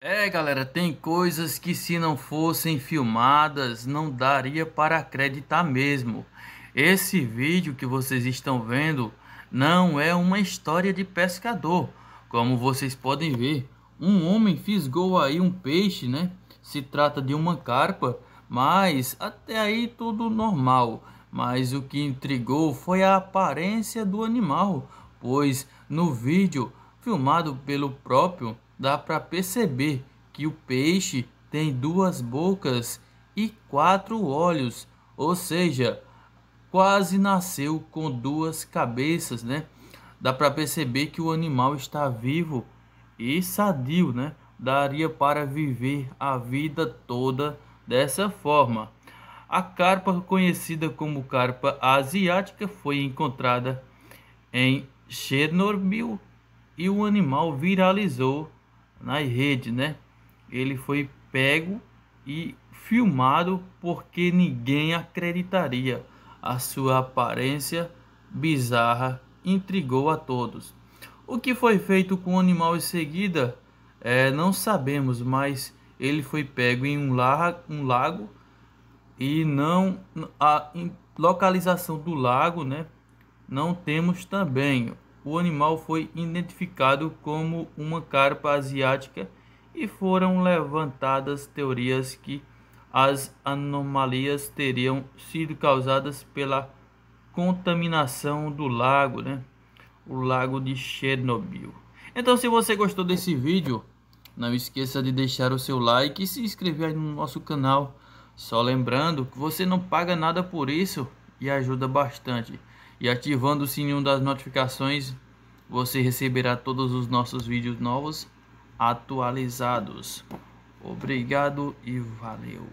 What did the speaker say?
É, galera, tem coisas que se não fossem filmadas não daria para acreditar mesmo. Esse vídeo que vocês estão vendo não é uma história de pescador. Como vocês podem ver, um homem fisgou aí um peixe, né? Se trata de uma carpa, mas até aí tudo normal. Mas o que intrigou foi a aparência do animal, pois no vídeo filmado pelo próprio dá para perceber que o peixe tem duas bocas e quatro olhos, ou seja, quase nasceu com duas cabeças, né? Dá para perceber que o animal está vivo e sadio, né? Daria para viver a vida toda dessa forma. A carpa, conhecida como carpa asiática, foi encontrada em Chernobyl e o animal viralizou nas redes, né? Ele foi pego e filmado porque ninguém acreditaria. A sua aparência bizarra intrigou a todos. O que foi feito com o animal em seguida, é, não sabemos, mas ele foi pego em um, lago, um lago e não a localização do lago, né? Não temos também o animal foi identificado como uma carpa asiática e foram levantadas teorias que as anomalias teriam sido causadas pela contaminação do lago, né? O lago de Chernobyl. Então, se você gostou desse vídeo, não esqueça de deixar o seu like e se inscrever no nosso canal. Só lembrando que você não paga nada por isso e ajuda bastante e ativando o sininho das notificações, você receberá todos os nossos vídeos novos atualizados. Obrigado e valeu!